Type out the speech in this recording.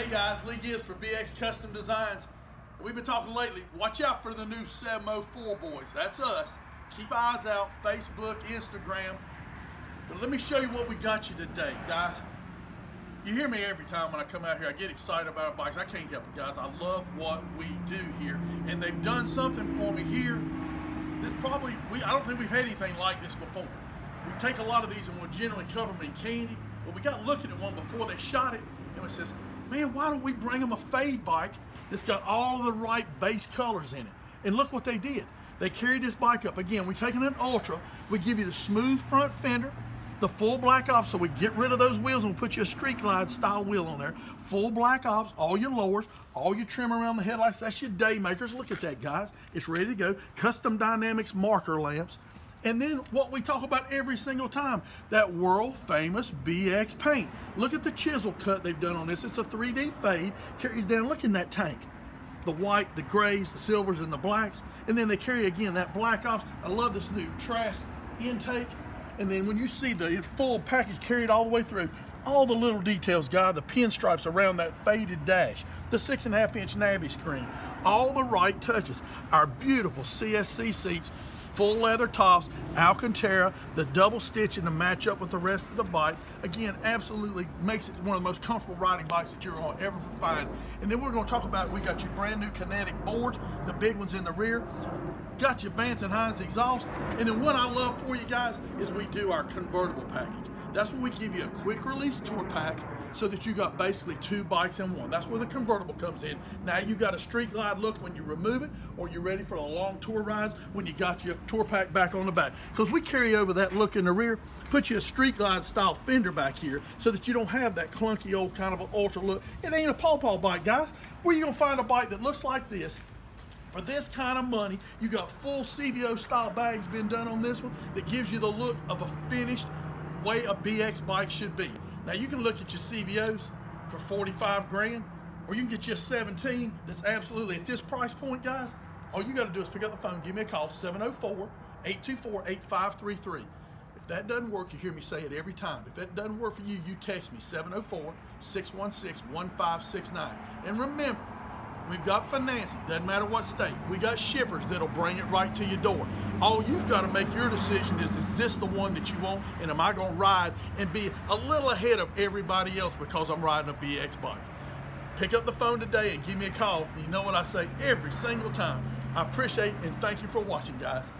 Hey guys, Lee Gibbs for BX Custom Designs. We've been talking lately, watch out for the new 704 boys. That's us. Keep eyes out, Facebook, Instagram. But let me show you what we got you today, guys. You hear me every time when I come out here. I get excited about our bikes. I can't help it, guys. I love what we do here. And they've done something for me here. This probably, we I don't think we've had anything like this before. We take a lot of these and we'll generally cover them in candy. But we got looking at one before they shot it, and it says, man, why don't we bring them a fade bike that's got all the right base colors in it? And look what they did. They carried this bike up. Again, we're taking an Ultra. We give you the smooth front fender, the full black ops, so we get rid of those wheels and we'll put you a street glide style wheel on there. Full black ops, all your lowers, all your trim around the headlights. That's your Daymakers. Look at that, guys. It's ready to go. Custom Dynamics marker lamps. And then what we talk about every single time, that world famous BX paint. Look at the chisel cut they've done on this. It's a 3D fade, carries down, look in that tank. The white, the grays, the silvers, and the blacks. And then they carry again that black ops. I love this new Trask intake. And then when you see the full package carried all the way through, all the little details, guy, the pinstripes around that faded dash, the six and a half inch Naviscreen, all the right touches. Our beautiful CSC seats full leather tops, Alcantara, the double stitching to match up with the rest of the bike. Again, absolutely makes it one of the most comfortable riding bikes that you're going to ever find. And then we're going to talk about, we got your brand new kinetic boards, the big ones in the rear, got your Vance and Hines exhaust. And then what I love for you guys is we do our convertible package. That's when we give you a quick release tour pack so that you got basically two bikes in one. That's where the convertible comes in. Now you got a street glide look when you remove it, or you're ready for a long tour rides when you got your tour pack back on the back. Because we carry over that look in the rear, put you a street glide style fender back here so that you don't have that clunky old kind of an ultra look. It ain't a Paw paw bike, guys. Where you gonna find a bike that looks like this for this kind of money, you got full CVO style bags been done on this one that gives you the look of a finished way a BX bike should be. Now you can look at your CVOs for 45 grand, or you can get you a 17 that's absolutely at this price point, guys. All you got to do is pick up the phone, give me a call, 704-824-8533. If that doesn't work, you hear me say it every time. If that doesn't work for you, you text me, 704-616-1569. And remember, We've got financing, doesn't matter what state. We got shippers that'll bring it right to your door. All you've got to make your decision is, is this the one that you want? And am I going to ride and be a little ahead of everybody else because I'm riding a BX bike? Pick up the phone today and give me a call. You know what I say every single time. I appreciate and thank you for watching, guys.